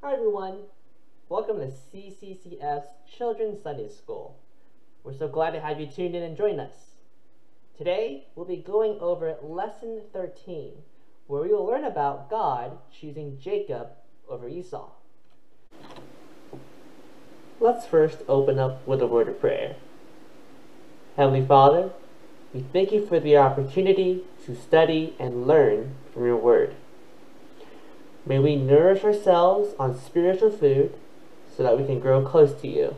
Hi everyone, welcome to CCCF's Children's Sunday School. We're so glad to have you tuned in and join us. Today, we'll be going over Lesson 13, where we will learn about God choosing Jacob over Esau. Let's first open up with a word of prayer. Heavenly Father, we thank you for the opportunity to study and learn from your word. May we nourish ourselves on spiritual food so that we can grow close to you.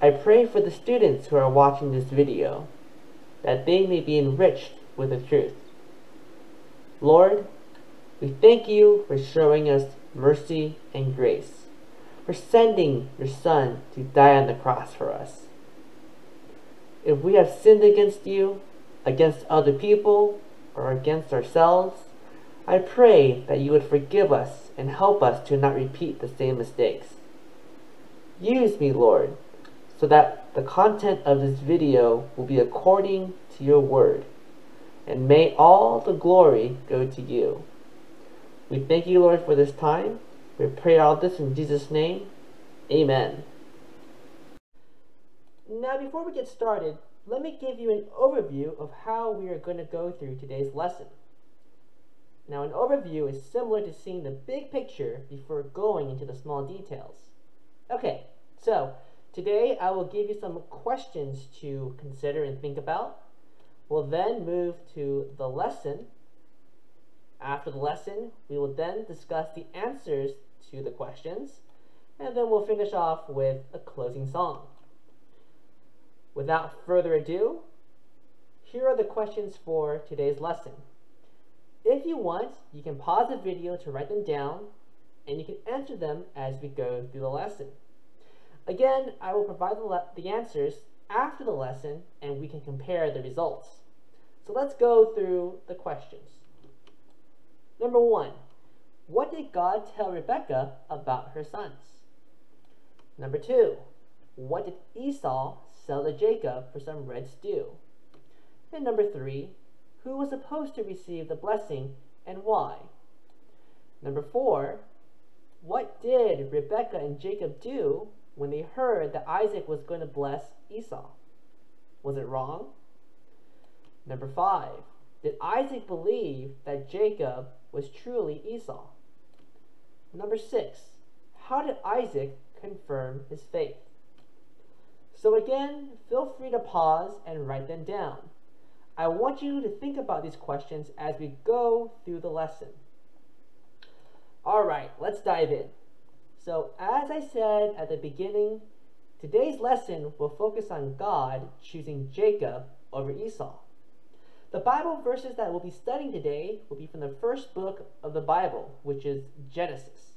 I pray for the students who are watching this video that they may be enriched with the truth. Lord, we thank you for showing us mercy and grace, for sending your Son to die on the cross for us. If we have sinned against you, against other people, or against ourselves, I pray that you would forgive us and help us to not repeat the same mistakes. Use me, Lord, so that the content of this video will be according to your word. And may all the glory go to you. We thank you, Lord, for this time. We pray all this in Jesus' name. Amen. Now, before we get started, let me give you an overview of how we are going to go through today's lesson. Now, an overview is similar to seeing the big picture before going into the small details. Okay, so today I will give you some questions to consider and think about. We'll then move to the lesson. After the lesson, we will then discuss the answers to the questions, and then we'll finish off with a closing song. Without further ado, here are the questions for today's lesson. If you want, you can pause the video to write them down, and you can answer them as we go through the lesson. Again, I will provide the, the answers after the lesson, and we can compare the results. So let's go through the questions. Number one, what did God tell Rebekah about her sons? Number two, what did Esau sell to Jacob for some red stew? And number three, who was supposed to receive the blessing and why? Number four, what did Rebekah and Jacob do when they heard that Isaac was going to bless Esau? Was it wrong? Number five, did Isaac believe that Jacob was truly Esau? Number six, how did Isaac confirm his faith? So again, feel free to pause and write them down. I want you to think about these questions as we go through the lesson. Alright, let's dive in. So, as I said at the beginning, today's lesson will focus on God choosing Jacob over Esau. The Bible verses that we'll be studying today will be from the first book of the Bible, which is Genesis.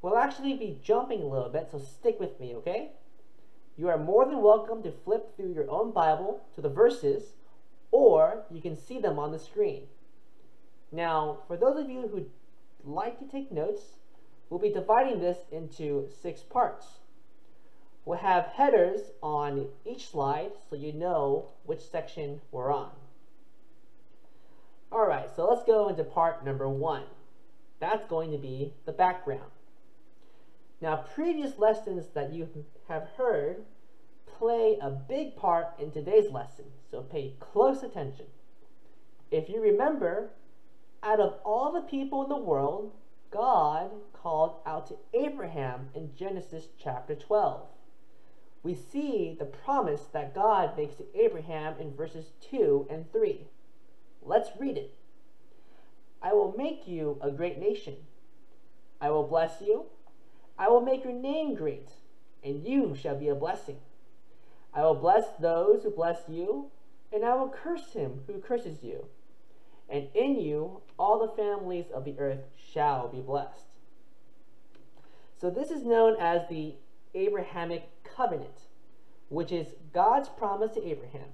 We'll actually be jumping a little bit, so stick with me, okay? You are more than welcome to flip through your own Bible to the verses, or you can see them on the screen. Now, for those of you who like to take notes, we'll be dividing this into six parts. We'll have headers on each slide so you know which section we're on. Alright, so let's go into part number one. That's going to be the background. Now, previous lessons that you have heard play a big part in today's lesson, so pay close attention. If you remember, out of all the people in the world, God called out to Abraham in Genesis chapter 12. We see the promise that God makes to Abraham in verses 2 and 3. Let's read it. I will make you a great nation. I will bless you. I will make your name great, and you shall be a blessing. I will bless those who bless you, and I will curse him who curses you. And in you all the families of the earth shall be blessed. So this is known as the Abrahamic covenant, which is God's promise to Abraham.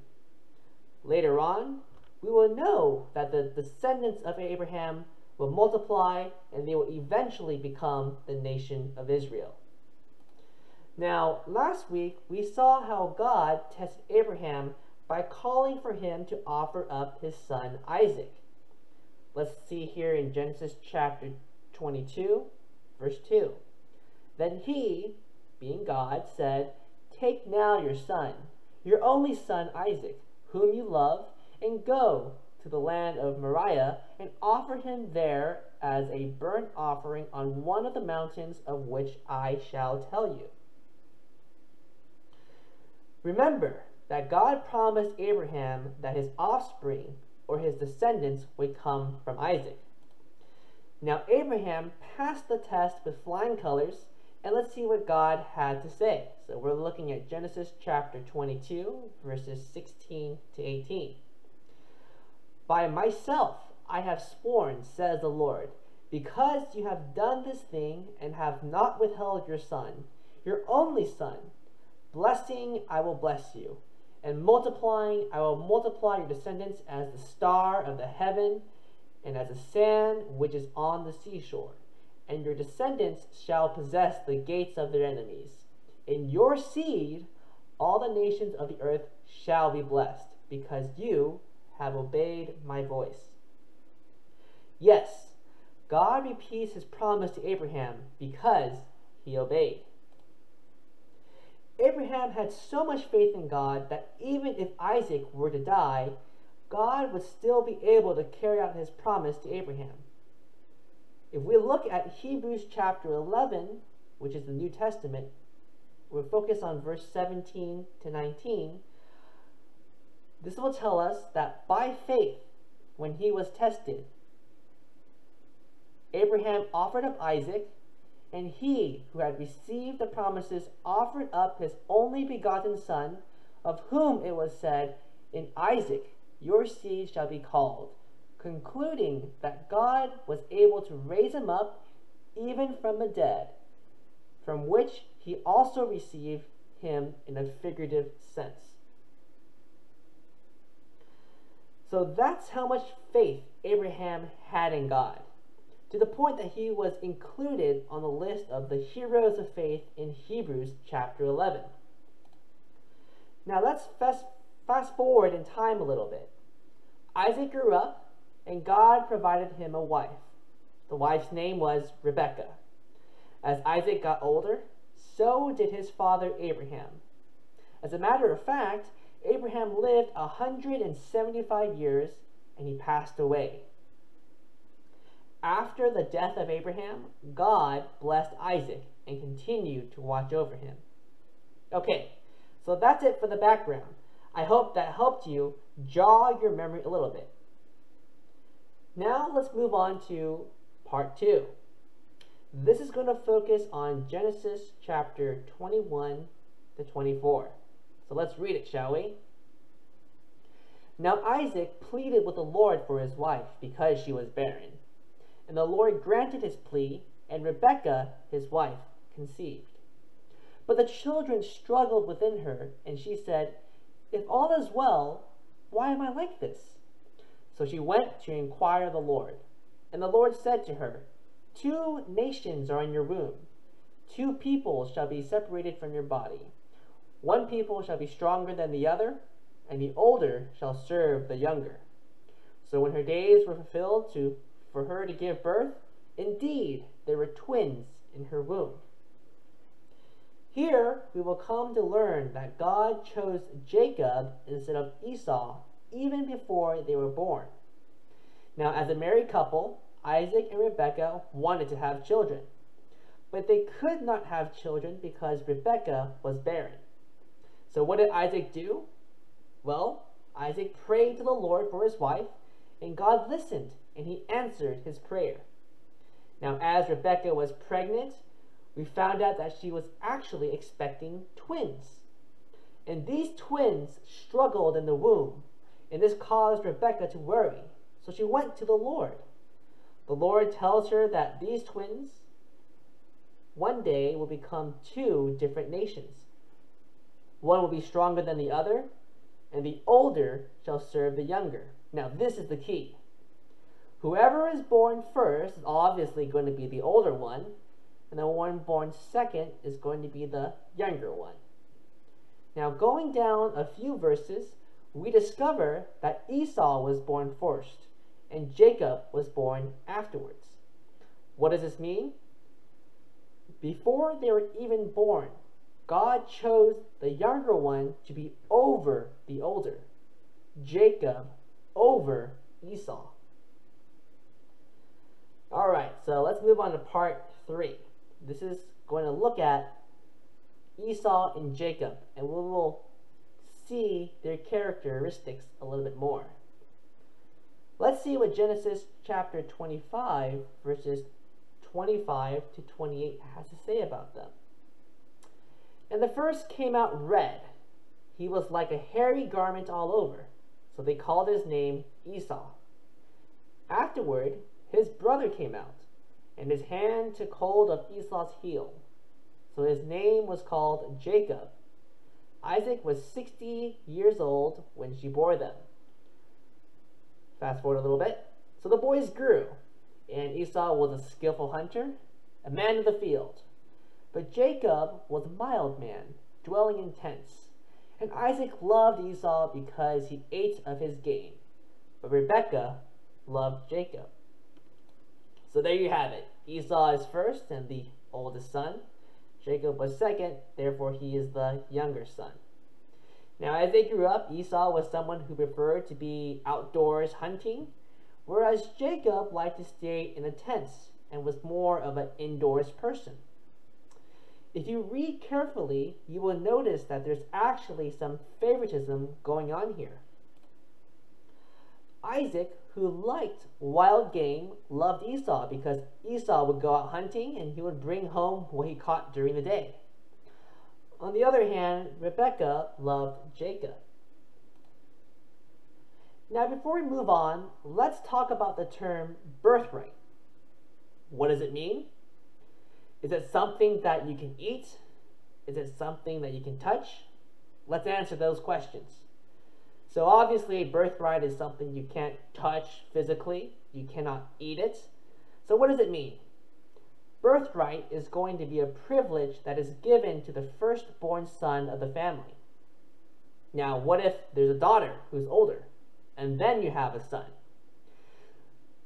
Later on, we will know that the descendants of Abraham will multiply and they will eventually become the nation of Israel. Now, last week we saw how God tested Abraham by calling for him to offer up his son Isaac. Let's see here in Genesis chapter 22, Verse 2 Then he, being God, said, Take now your son, your only son Isaac, whom you love, and go to the land of Moriah, and offer him there as a burnt offering on one of the mountains of which I shall tell you. Remember that God promised Abraham that his offspring or his descendants would come from Isaac. Now Abraham passed the test with flying colors, and let's see what God had to say. So we're looking at Genesis chapter 22, verses 16 to 18. By myself I have sworn, says the Lord, because you have done this thing and have not withheld your son, your only son, blessing I will bless you, and multiplying I will multiply your descendants as the star of the heaven and as the sand which is on the seashore. And your descendants shall possess the gates of their enemies. In your seed all the nations of the earth shall be blessed, because you have obeyed my voice. Yes, God repeats his promise to Abraham because he obeyed. Abraham had so much faith in God that even if Isaac were to die, God would still be able to carry out his promise to Abraham. If we look at Hebrews chapter 11, which is the New Testament, we'll focus on verse 17 to 19. This will tell us that by faith, when he was tested, Abraham offered up Isaac, and he who had received the promises offered up his only begotten son, of whom it was said, In Isaac your seed shall be called, concluding that God was able to raise him up even from the dead, from which he also received him in a figurative sense. So that's how much faith Abraham had in God, to the point that he was included on the list of the heroes of faith in Hebrews chapter 11. Now let's fast, fast forward in time a little bit. Isaac grew up, and God provided him a wife. The wife's name was Rebekah. As Isaac got older, so did his father Abraham. As a matter of fact, Abraham lived 175 years and he passed away. After the death of Abraham, God blessed Isaac and continued to watch over him. Okay, so that's it for the background. I hope that helped you jog your memory a little bit. Now let's move on to part two. This is going to focus on Genesis chapter 21 to 24. So let's read it, shall we? Now Isaac pleaded with the Lord for his wife because she was barren. And the Lord granted his plea, and Rebekah, his wife, conceived. But the children struggled within her, and she said, If all is well, why am I like this? So she went to inquire the Lord. And the Lord said to her, Two nations are in your womb. Two peoples shall be separated from your body. One people shall be stronger than the other, and the older shall serve the younger. So when her days were fulfilled to for her to give birth, indeed there were twins in her womb. Here we will come to learn that God chose Jacob instead of Esau even before they were born. Now, as a married couple, Isaac and Rebekah wanted to have children, but they could not have children because Rebekah was barren. So what did Isaac do? Well, Isaac prayed to the Lord for his wife, and God listened, and he answered his prayer. Now, as Rebecca was pregnant, we found out that she was actually expecting twins. And these twins struggled in the womb, and this caused Rebecca to worry. So she went to the Lord. The Lord tells her that these twins one day will become two different nations. One will be stronger than the other, and the older shall serve the younger. Now, this is the key. Whoever is born first is obviously going to be the older one, and the one born second is going to be the younger one. Now, going down a few verses, we discover that Esau was born first, and Jacob was born afterwards. What does this mean? before they were even born, God chose the younger one to be over the older, Jacob over Esau. All right, so let's move on to part three. This is going to look at Esau and Jacob, and we will see their characteristics a little bit more. Let's see what Genesis chapter 25, verses 25 to 28 has to say about them. And the first came out red. He was like a hairy garment all over. So they called his name Esau. Afterward, his brother came out, and his hand took hold of Esau's heel. So his name was called Jacob. Isaac was 60 years old when she bore them. Fast forward a little bit. So the boys grew, and Esau was a skillful hunter, a man of the field. But Jacob was a mild man, dwelling in tents. And Isaac loved Esau because he ate of his game. But Rebekah loved Jacob. So there you have it. Esau is first and the oldest son. Jacob was second, therefore he is the younger son. Now, as they grew up, Esau was someone who preferred to be outdoors hunting, whereas Jacob liked to stay in the tents and was more of an indoors person. If you read carefully, you will notice that there's actually some favoritism going on here. Isaac, who liked wild game, loved Esau because Esau would go out hunting and he would bring home what he caught during the day. On the other hand, Rebekah loved Jacob. Now, before we move on, let's talk about the term birthright. What does it mean? Is it something that you can eat? Is it something that you can touch? Let's answer those questions. So obviously, birthright is something you can't touch physically. You cannot eat it. So what does it mean? Birthright is going to be a privilege that is given to the firstborn son of the family. Now, what if there's a daughter who's older, and then you have a son?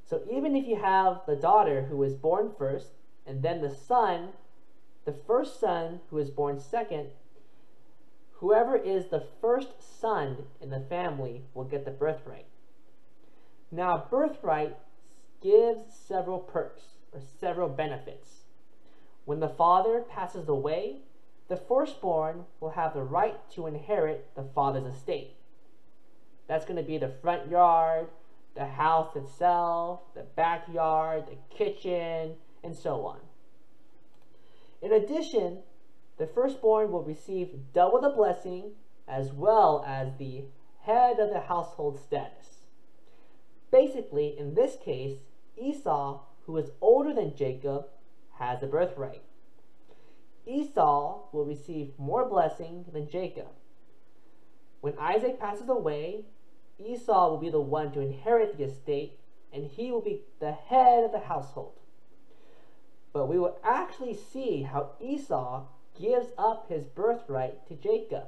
So even if you have the daughter who was born first, and then the son, the first son who is born second, whoever is the first son in the family will get the birthright. Now, birthright gives several perks or several benefits. When the father passes away, the firstborn will have the right to inherit the father's estate. That's going to be the front yard, the house itself, the backyard, the kitchen, and so on. In addition, the firstborn will receive double the blessing as well as the head of the household status. Basically, in this case, Esau, who is older than Jacob, has the birthright. Esau will receive more blessing than Jacob. When Isaac passes away, Esau will be the one to inherit the estate, and he will be the head of the household. But we will actually see how Esau gives up his birthright to Jacob.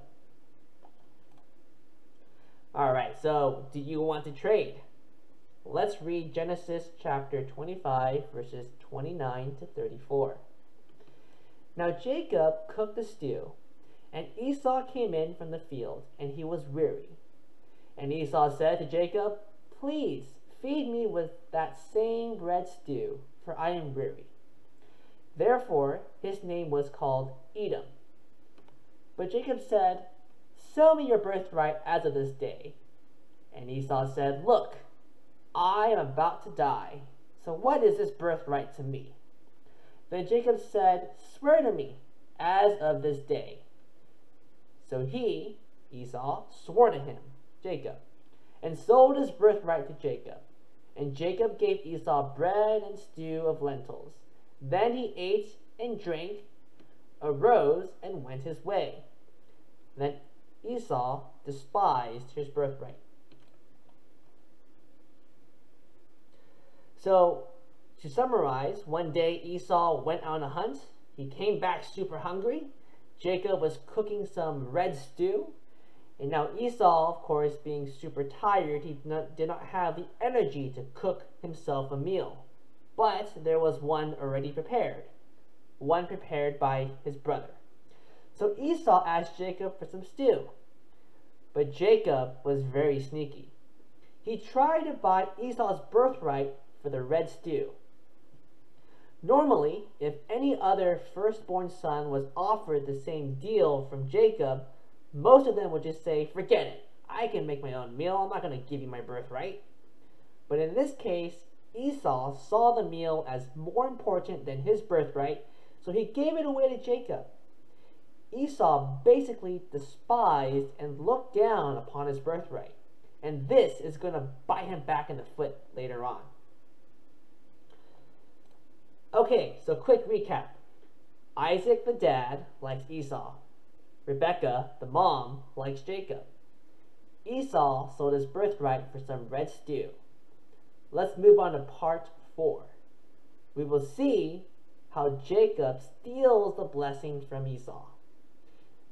Alright, so do you want to trade? Let's read Genesis chapter 25, verses 29 to 34. Now Jacob cooked the stew, and Esau came in from the field, and he was weary. And Esau said to Jacob, Please feed me with that same bread stew, for I am weary. Therefore, his name was called Edom. But Jacob said, Sell me your birthright as of this day. And Esau said, Look, I am about to die, so what is this birthright to me? Then Jacob said, Swear to me, as of this day. So he, Esau, swore to him, Jacob, and sold his birthright to Jacob. And Jacob gave Esau bread and stew of lentils. Then he ate and drank, arose, and went his way. Then Esau despised his birthright. So, to summarize, one day Esau went on a hunt. He came back super hungry. Jacob was cooking some red stew. And now Esau, of course, being super tired, he did not, did not have the energy to cook himself a meal but there was one already prepared. One prepared by his brother. So Esau asked Jacob for some stew. But Jacob was very sneaky. He tried to buy Esau's birthright for the red stew. Normally, if any other firstborn son was offered the same deal from Jacob, most of them would just say, Forget it. I can make my own meal. I'm not going to give you my birthright. But in this case, Esau saw the meal as more important than his birthright, so he gave it away to Jacob. Esau basically despised and looked down upon his birthright, and this is going to bite him back in the foot later on. Okay, so quick recap. Isaac, the dad, likes Esau. Rebecca, the mom, likes Jacob. Esau sold his birthright for some red stew. Let's move on to part 4. We will see how Jacob steals the blessing from Esau.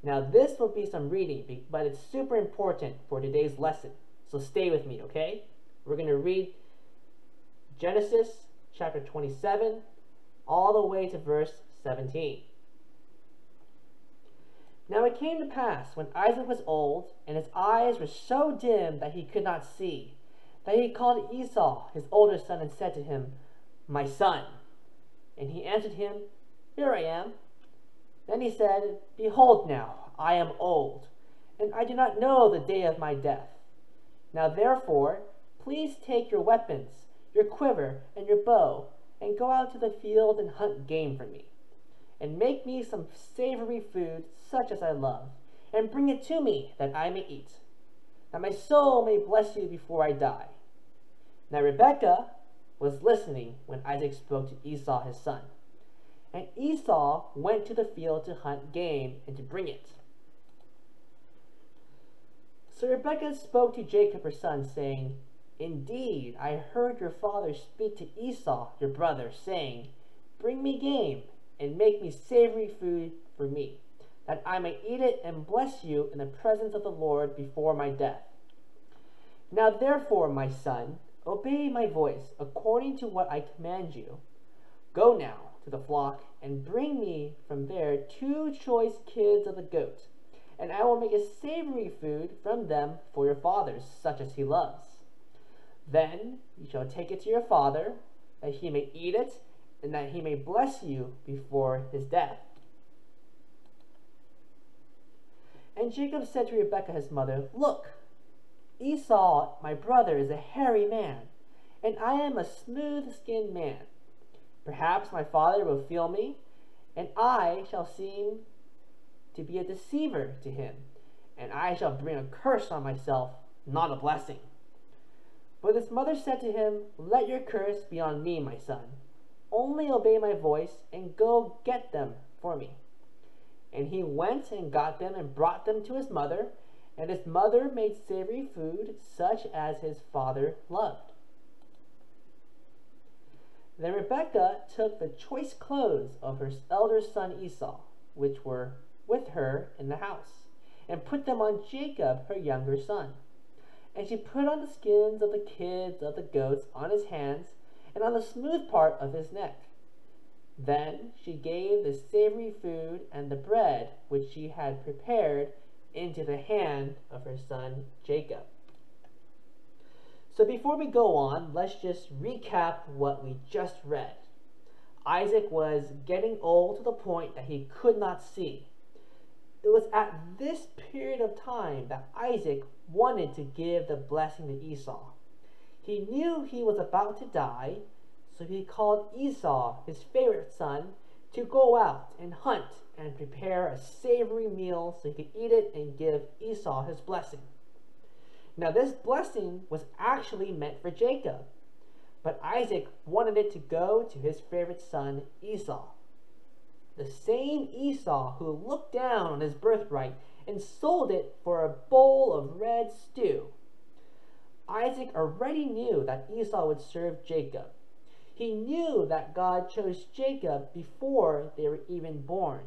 Now this will be some reading, but it's super important for today's lesson. So stay with me, okay? We're going to read Genesis chapter 27 all the way to verse 17. Now it came to pass, when Isaac was old, and his eyes were so dim that he could not see, that he called Esau, his older son, and said to him, My son. And he answered him, Here I am. Then he said, Behold now, I am old, and I do not know the day of my death. Now therefore, please take your weapons, your quiver, and your bow, and go out to the field and hunt game for me. And make me some savory food such as I love, and bring it to me that I may eat, that my soul may bless you before I die. Now Rebekah was listening when Isaac spoke to Esau his son. And Esau went to the field to hunt game and to bring it. So Rebekah spoke to Jacob her son, saying, Indeed, I heard your father speak to Esau, your brother, saying, Bring me game, and make me savory food for me, that I may eat it and bless you in the presence of the Lord before my death. Now therefore, my son, obey my voice according to what I command you. Go now to the flock, and bring me from there two choice kids of the goat, and I will make a savory food from them for your father, such as he loves. Then you shall take it to your father, that he may eat it, and that he may bless you before his death. And Jacob said to Rebekah his mother, Look, Esau, my brother, is a hairy man, and I am a smooth-skinned man. Perhaps my father will feel me, and I shall seem to be a deceiver to him, and I shall bring a curse on myself, not a blessing. But his mother said to him, Let your curse be on me, my son. Only obey my voice and go get them for me. And he went and got them and brought them to his mother, and his mother made savory food such as his father loved. Then Rebekah took the choice clothes of her elder son Esau, which were with her in the house, and put them on Jacob, her younger son. And she put on the skins of the kids of the goats on his hands and on the smooth part of his neck. Then she gave the savory food and the bread which she had prepared into the hand of her son Jacob. So before we go on, let's just recap what we just read. Isaac was getting old to the point that he could not see. It was at this period of time that Isaac wanted to give the blessing to Esau. He knew he was about to die, so he called Esau, his favorite son, to go out and hunt and prepare a savory meal so he could eat it and give Esau his blessing. Now, this blessing was actually meant for Jacob, but Isaac wanted it to go to his favorite son, Esau. The same Esau who looked down on his birthright and sold it for a bowl of red stew. Isaac already knew that Esau would serve Jacob. He knew that God chose Jacob before they were even born,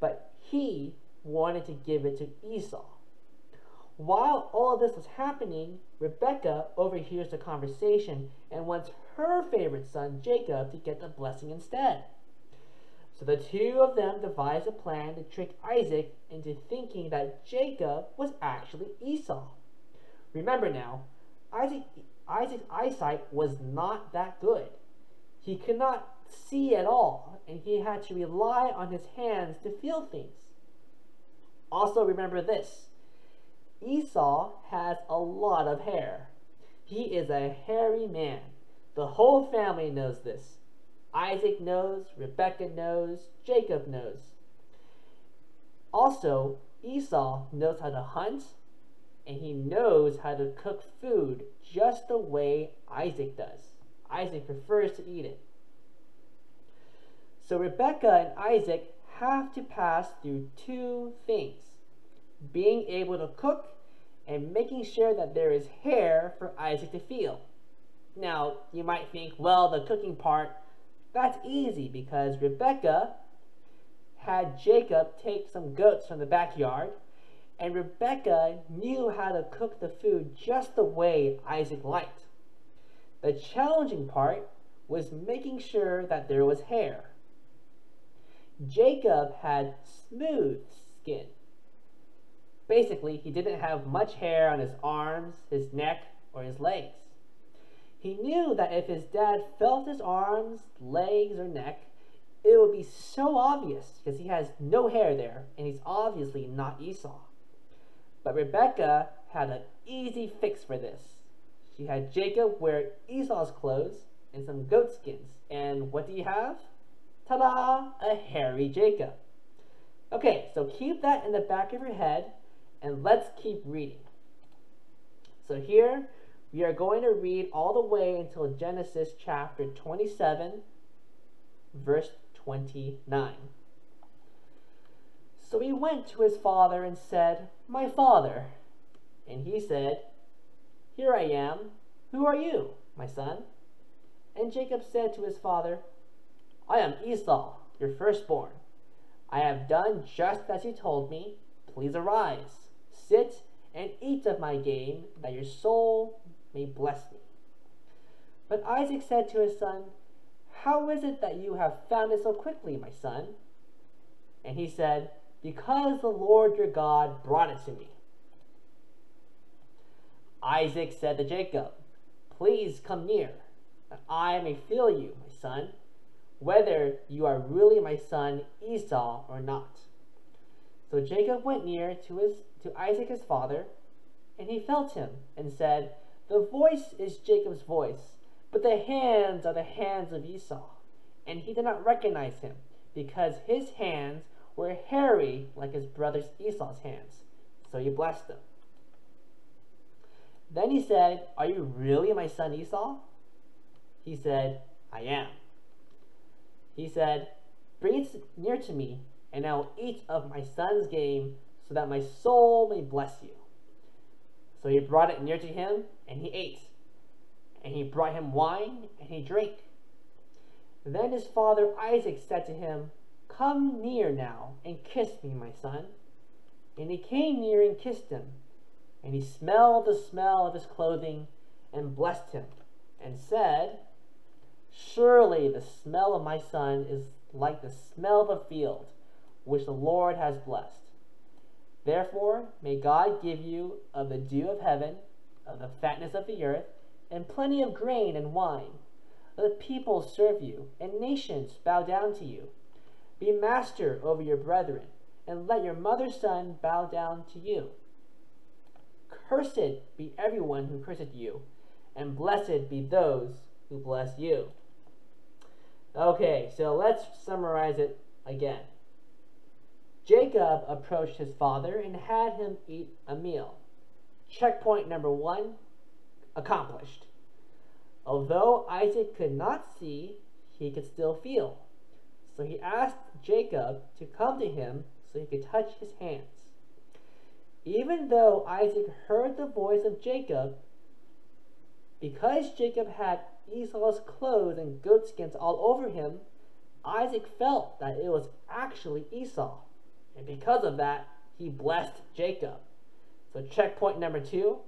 but he wanted to give it to Esau. While all this was happening, Rebecca overhears the conversation and wants her favorite son, Jacob, to get the blessing instead. So the two of them devise a plan to trick Isaac into thinking that Jacob was actually Esau. Remember now, Isaac, Isaac's eyesight was not that good. He could not see at all, and he had to rely on his hands to feel things. Also, remember this Esau has a lot of hair. He is a hairy man. The whole family knows this. Isaac knows, Rebekah knows, Jacob knows. Also, Esau knows how to hunt and he knows how to cook food just the way Isaac does. Isaac prefers to eat it. So Rebekah and Isaac have to pass through two things being able to cook and making sure that there is hair for Isaac to feel. Now, you might think, well, the cooking part, that's easy because Rebecca had Jacob take some goats from the backyard, and Rebecca knew how to cook the food just the way Isaac liked. The challenging part was making sure that there was hair. Jacob had smooth skin. Basically, he didn't have much hair on his arms, his neck, or his legs. He knew that if his dad felt his arms, legs, or neck, it would be so obvious because he has no hair there and he's obviously not Esau. But Rebecca had an easy fix for this. She had Jacob wear Esau's clothes and some goat skins. And what do you have? Ta-da! A hairy Jacob. Okay, so keep that in the back of your head and let's keep reading. So here we are going to read all the way until Genesis chapter 27, verse 29. So he went to his father and said, My father. And he said, Here I am. Who are you, my son? And Jacob said to his father, I am Esau, your firstborn. I have done just as you told me. Please arise, sit, and eat of my game, that your soul may bless me. But Isaac said to his son, How is it that you have found it so quickly, my son? And he said, Because the Lord your God brought it to me. Isaac said to Jacob, Please come near, that I may feel you, my son, whether you are really my son Esau or not. So Jacob went near to his to Isaac his father, and he felt him, and said, The voice is Jacob's voice, but the hands are the hands of Esau. And he did not recognize him, because his hands were hairy like his brother Esau's hands. So he blessed him. Then he said, Are you really my son Esau? He said, I am. He said, Bring it near to me, and I will eat of my son's game, so that my soul may bless you. So he brought it near to him, and he ate. And he brought him wine, and he drank. Then his father Isaac said to him, Come near now, and kiss me, my son. And he came near and kissed him. And he smelled the smell of his clothing, and blessed him, and said, Surely the smell of my son is like the smell of a field, which the Lord has blessed. Therefore, may God give you of the dew of heaven, of the fatness of the earth, and plenty of grain and wine. Let the people serve you, and nations bow down to you. Be master over your brethren, and let your mother's son bow down to you. Cursed be everyone who curseth you, and blessed be those who bless you. Okay, so let's summarize it again. Jacob approached his father and had him eat a meal. Checkpoint number one accomplished. Although Isaac could not see, he could still feel. So he asked Jacob to come to him so he could touch his hands. Even though Isaac heard the voice of Jacob, because Jacob had Esau's clothes and goatskins all over him, Isaac felt that it was actually Esau. And because of that, he blessed Jacob. So checkpoint number two,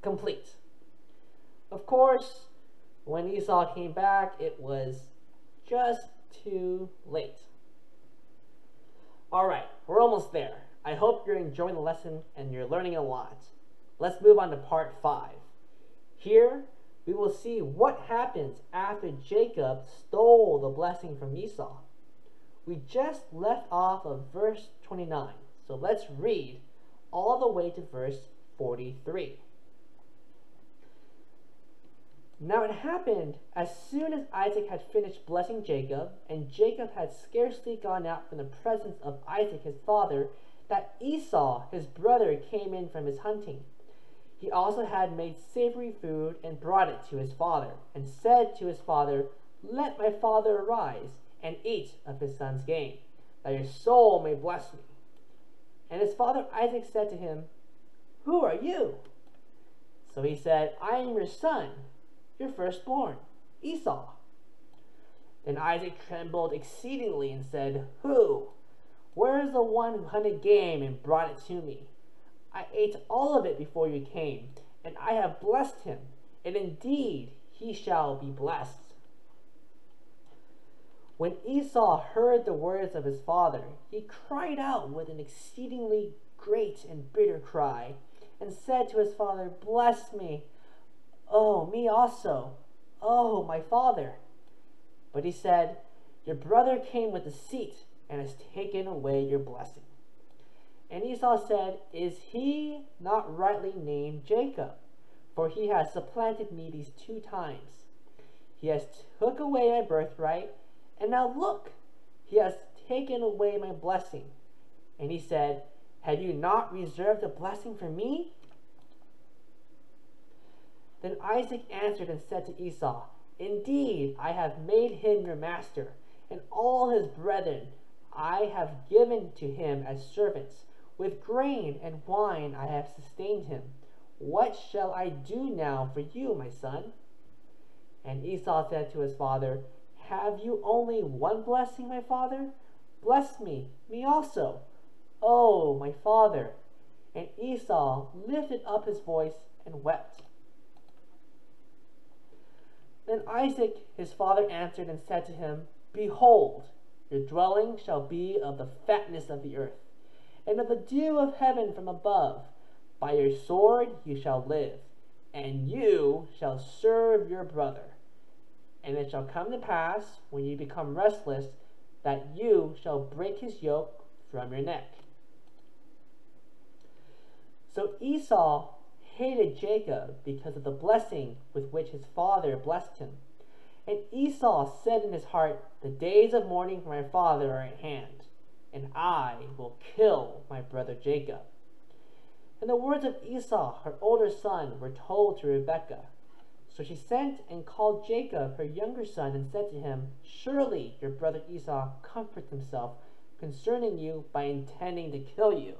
complete. Of course, when Esau came back, it was just too late. Alright, we're almost there. I hope you're enjoying the lesson and you're learning a lot. Let's move on to part 5. Here, we will see what happens after Jacob stole the blessing from Esau. We just left off of verse 29, so let's read all the way to verse 43. Now it happened as soon as Isaac had finished blessing Jacob, and Jacob had scarcely gone out from the presence of Isaac his father, that Esau his brother came in from his hunting. He also had made savory food and brought it to his father, and said to his father, Let my father arise and eat of his son's game, that your soul may bless me. And his father Isaac said to him, Who are you? So he said, I am your son, your firstborn, Esau. Then Isaac trembled exceedingly and said, Who? Where is the one who hunted game and brought it to me? I ate all of it before you came, and I have blessed him, and indeed he shall be blessed. When Esau heard the words of his father, he cried out with an exceedingly great and bitter cry, and said to his father, Bless me, oh, me also, oh, my father. But he said, Your brother came with deceit and has taken away your blessing. And Esau said, Is he not rightly named Jacob? For he has supplanted me these two times. He has took away my birthright, and now look, he has taken away my blessing. And he said, Have you not reserved a blessing for me? Then Isaac answered and said to Esau, Indeed, I have made him your master, and all his brethren I have given to him as servants with grain and wine I have sustained him. What shall I do now for you, my son? And Esau said to his father, Have you only one blessing, my father? Bless me, me also. Oh, my father. And Esau lifted up his voice and wept. Then Isaac his father answered and said to him, Behold, your dwelling shall be of the fatness of the earth and of the dew of heaven from above. By your sword you shall live, and you shall serve your brother. And it shall come to pass, when you become restless, that you shall break his yoke from your neck. So Esau hated Jacob because of the blessing with which his father blessed him. And Esau said in his heart, The days of mourning for my father are at hand and I will kill my brother Jacob. And the words of Esau, her older son, were told to Rebekah. So she sent and called Jacob, her younger son, and said to him, Surely your brother Esau comforts himself concerning you by intending to kill you.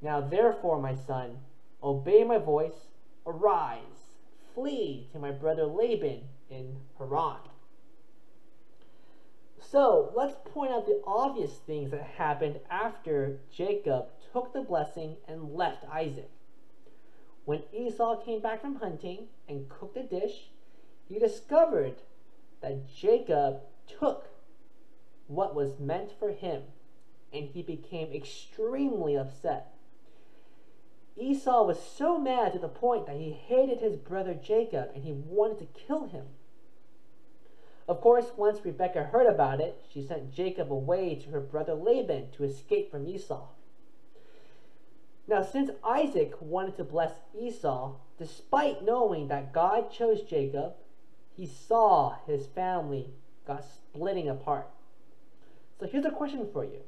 Now therefore, my son, obey my voice, arise, flee to my brother Laban in Haran. So let's point out the obvious things that happened after Jacob took the blessing and left Isaac. When Esau came back from hunting and cooked a dish, he discovered that Jacob took what was meant for him and he became extremely upset. Esau was so mad to the point that he hated his brother Jacob and he wanted to kill him. Of course, once Rebekah heard about it, she sent Jacob away to her brother Laban to escape from Esau. Now, since Isaac wanted to bless Esau, despite knowing that God chose Jacob, he saw his family got splitting apart. So here's a question for you.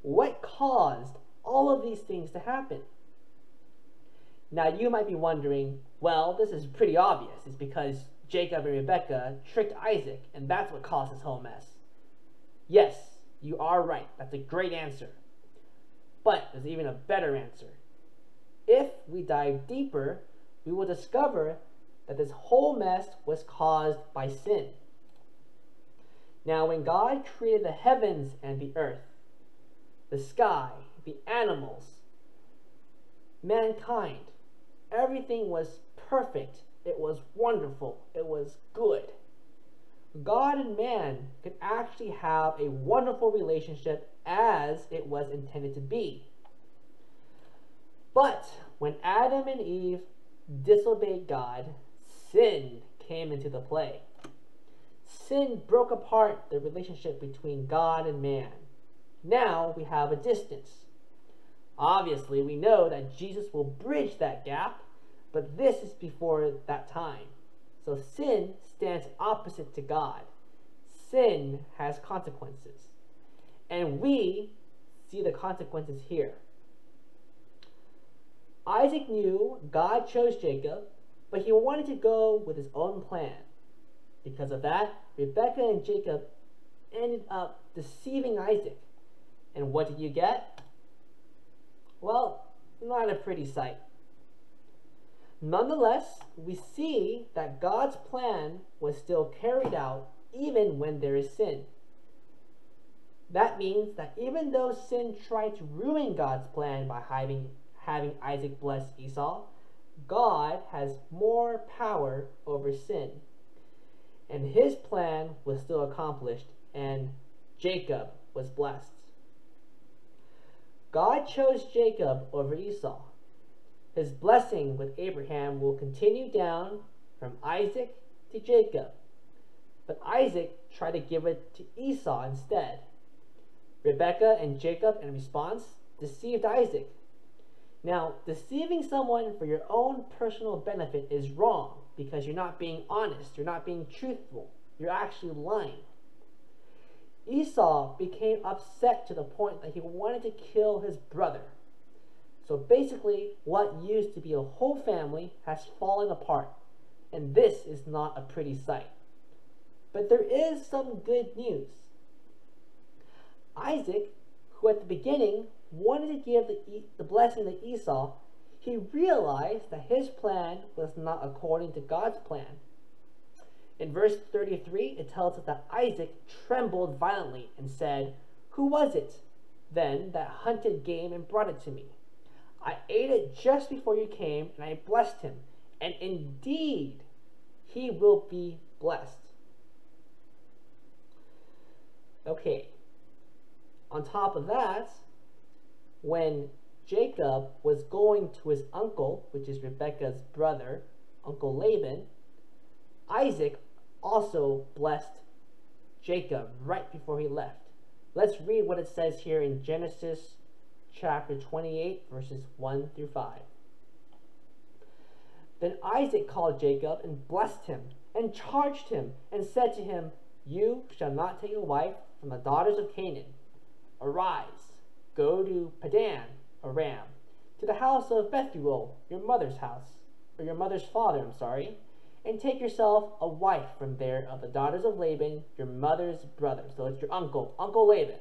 What caused all of these things to happen? Now you might be wondering, well, this is pretty obvious. It's because Jacob and Rebekah tricked Isaac, and that's what caused this whole mess. Yes, you are right. That's a great answer. But there's even a better answer. If we dive deeper, we will discover that this whole mess was caused by sin. Now, when God created the heavens and the earth, the sky, the animals, mankind, everything was perfect it was wonderful. It was good. God and man could actually have a wonderful relationship as it was intended to be. But when Adam and Eve disobeyed God, sin came into the play. Sin broke apart the relationship between God and man. Now we have a distance. Obviously, we know that Jesus will bridge that gap, but this is before that time. So sin stands opposite to God. Sin has consequences. And we see the consequences here. Isaac knew God chose Jacob, but he wanted to go with his own plan. Because of that, Rebekah and Jacob ended up deceiving Isaac. And what did you get? Well, not a pretty sight. Nonetheless, we see that God's plan was still carried out even when there is sin. That means that even though sin tried to ruin God's plan by having, having Isaac bless Esau, God has more power over sin. And his plan was still accomplished, and Jacob was blessed. God chose Jacob over Esau his blessing with Abraham will continue down from Isaac to Jacob. But Isaac tried to give it to Esau instead. Rebekah and Jacob, in response, deceived Isaac. Now, deceiving someone for your own personal benefit is wrong because you're not being honest, you're not being truthful, you're actually lying. Esau became upset to the point that he wanted to kill his brother. So basically, what used to be a whole family has fallen apart, and this is not a pretty sight. But there is some good news. Isaac, who at the beginning wanted to give the, the blessing to Esau, he realized that his plan was not according to God's plan. In verse 33, it tells us that Isaac trembled violently and said, Who was it then that hunted game and brought it to me? I ate it just before you came, and I blessed him. And indeed, he will be blessed. Okay. On top of that, when Jacob was going to his uncle, which is Rebekah's brother, Uncle Laban, Isaac also blessed Jacob right before he left. Let's read what it says here in Genesis chapter 28, verses 1 through 5. Then Isaac called Jacob and blessed him, and charged him, and said to him, You shall not take a wife from the daughters of Canaan. Arise, go to Padan, Aram, to the house of Bethuel, your mother's house, or your mother's father, I'm sorry, and take yourself a wife from there of the daughters of Laban, your mother's brother. So it's your uncle, Uncle Laban.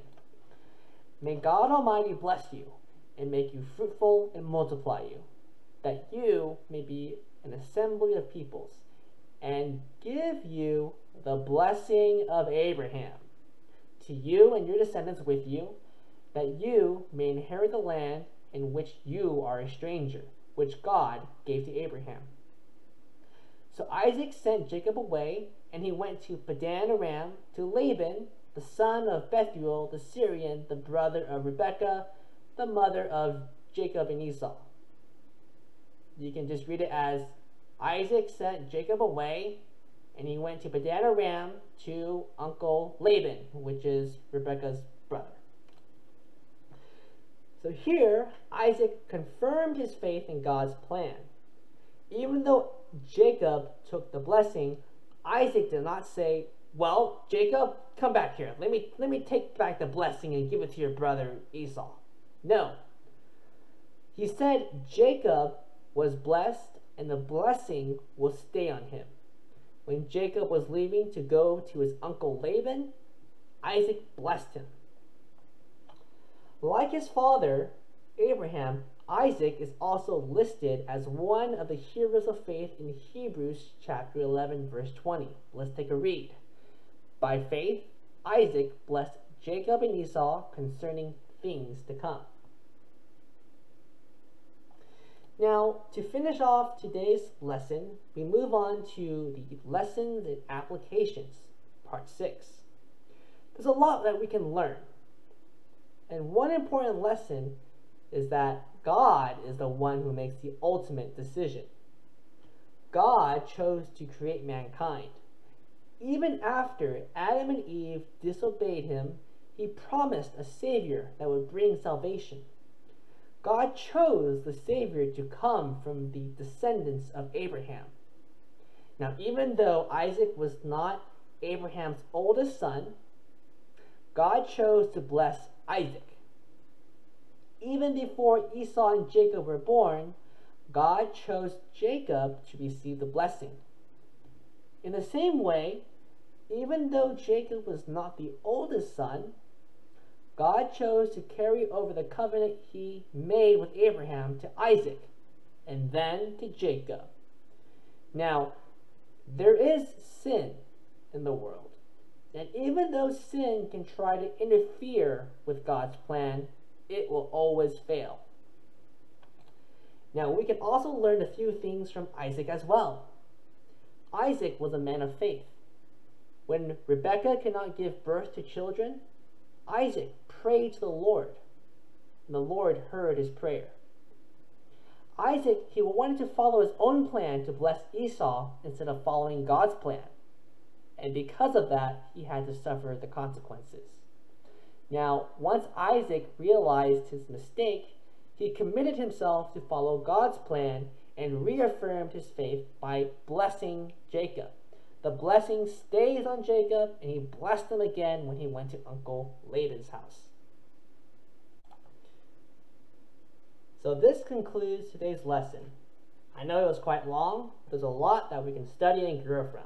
May God Almighty bless you and make you fruitful and multiply you, that you may be an assembly of peoples, and give you the blessing of Abraham to you and your descendants with you, that you may inherit the land in which you are a stranger, which God gave to Abraham. So Isaac sent Jacob away, and he went to Padan Aram to Laban, the son of Bethuel the Syrian, the brother of Rebekah, the mother of Jacob and Esau. You can just read it as Isaac sent Jacob away, and he went to Padan Aram to Uncle Laban, which is Rebekah's brother. So here, Isaac confirmed his faith in God's plan. Even though Jacob took the blessing, Isaac did not say, well, Jacob, come back here. Let me let me take back the blessing and give it to your brother Esau. No. He said Jacob was blessed and the blessing will stay on him. When Jacob was leaving to go to his uncle Laban, Isaac blessed him. Like his father, Abraham, Isaac is also listed as one of the heroes of faith in Hebrews chapter 11 verse 20. Let's take a read. By faith, Isaac blessed Jacob and Esau concerning things to come. Now, to finish off today's lesson, we move on to the lessons and applications, part 6. There's a lot that we can learn. And one important lesson is that God is the one who makes the ultimate decision. God chose to create mankind. Even after Adam and Eve disobeyed him, he promised a Savior that would bring salvation. God chose the Savior to come from the descendants of Abraham. Now, even though Isaac was not Abraham's oldest son, God chose to bless Isaac. Even before Esau and Jacob were born, God chose Jacob to receive the blessing. In the same way, even though Jacob was not the oldest son, God chose to carry over the covenant he made with Abraham to Isaac and then to Jacob. Now, there is sin in the world. And even though sin can try to interfere with God's plan, it will always fail. Now, we can also learn a few things from Isaac as well. Isaac was a man of faith. When Rebekah cannot give birth to children, Isaac prayed to the Lord, and the Lord heard his prayer. Isaac, he wanted to follow his own plan to bless Esau instead of following God's plan. And because of that, he had to suffer the consequences. Now, once Isaac realized his mistake, he committed himself to follow God's plan and reaffirmed his faith by blessing Jacob. The blessing stays on Jacob, and he blessed him again when he went to Uncle Laban's house. So this concludes today's lesson. I know it was quite long. There's a lot that we can study and grow from.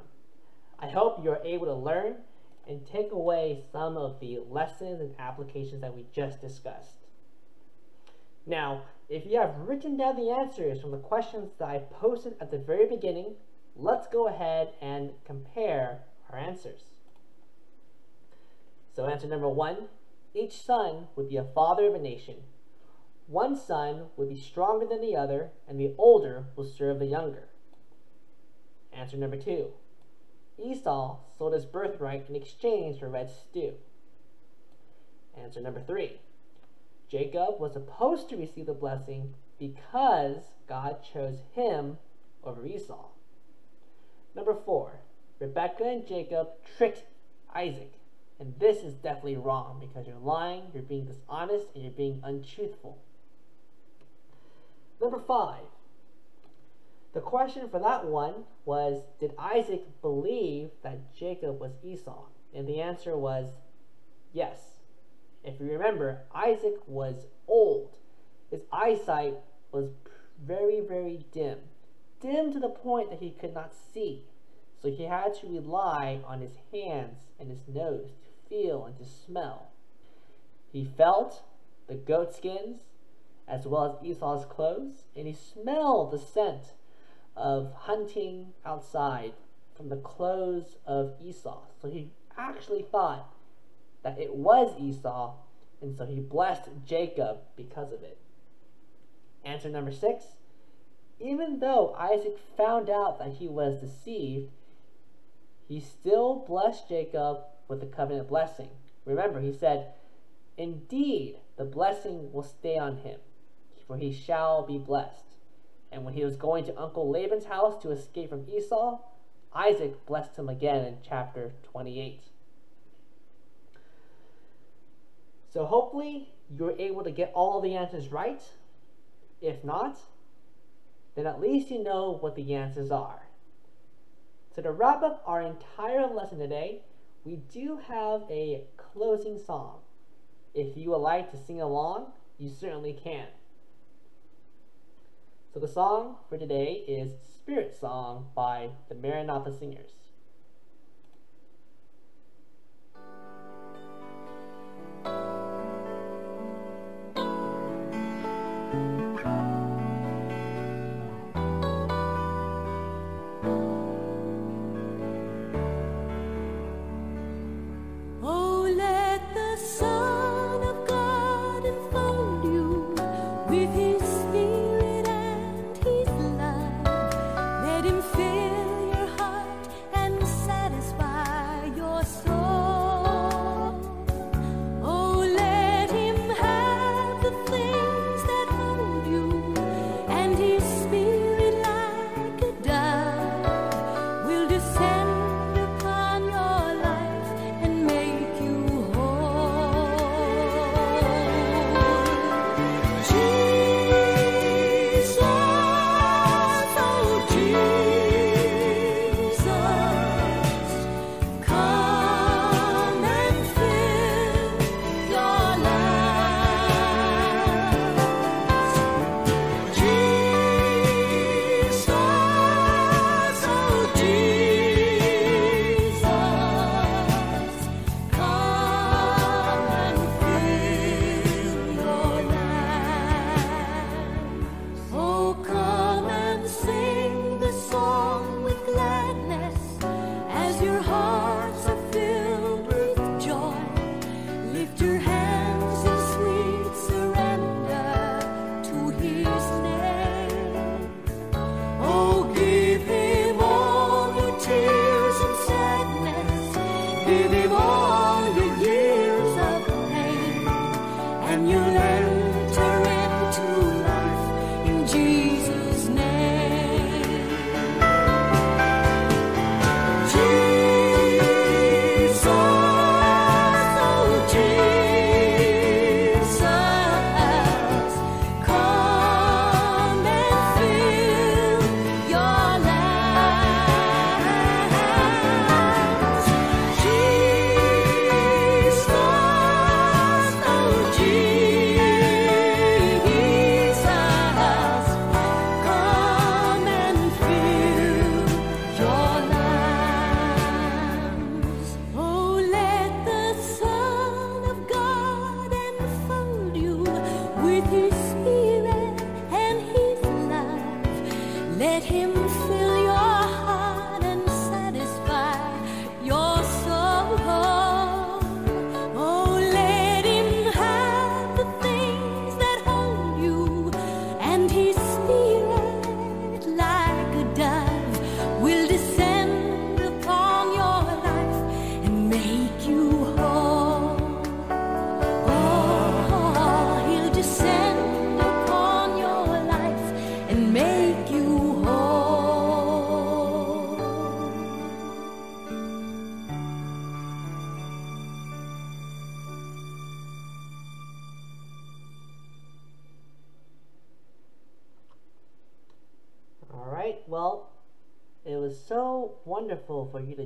I hope you're able to learn and take away some of the lessons and applications that we just discussed. Now, if you have written down the answers from the questions that I posted at the very beginning, let's go ahead and compare our answers. So answer number one, each son would be a father of a nation. One son would be stronger than the other, and the older will serve the younger. Answer number two, Esau sold his birthright in exchange for red stew. Answer number three. Jacob was supposed to receive the blessing because God chose him over Esau. Number four. Rebecca and Jacob tricked Isaac. And this is definitely wrong because you're lying, you're being dishonest, and you're being untruthful. Number five. The question for that one was Did Isaac believe that Jacob was Esau? And the answer was yes. If you remember, Isaac was old. His eyesight was very, very dim. Dim to the point that he could not see. So he had to rely on his hands and his nose to feel and to smell. He felt the goat skins as well as Esau's clothes, and he smelled the scent of hunting outside from the clothes of Esau. So he actually thought that it was Esau, and so he blessed Jacob because of it. Answer number six. Even though Isaac found out that he was deceived, he still blessed Jacob with the covenant blessing. Remember, he said, Indeed, the blessing will stay on him, for he shall be blessed. And when he was going to Uncle Laban's house to escape from Esau, Isaac blessed him again in chapter 28. So hopefully you're able to get all the answers right. If not, then at least you know what the answers are. So to wrap up our entire lesson today, we do have a closing song. If you would like to sing along, you certainly can. So the song for today is Spirit Song by the Maranatha Singers.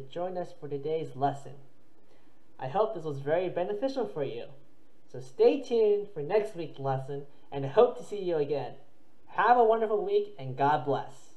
Join us for today's lesson. I hope this was very beneficial for you. So stay tuned for next week's lesson and I hope to see you again. Have a wonderful week and God bless.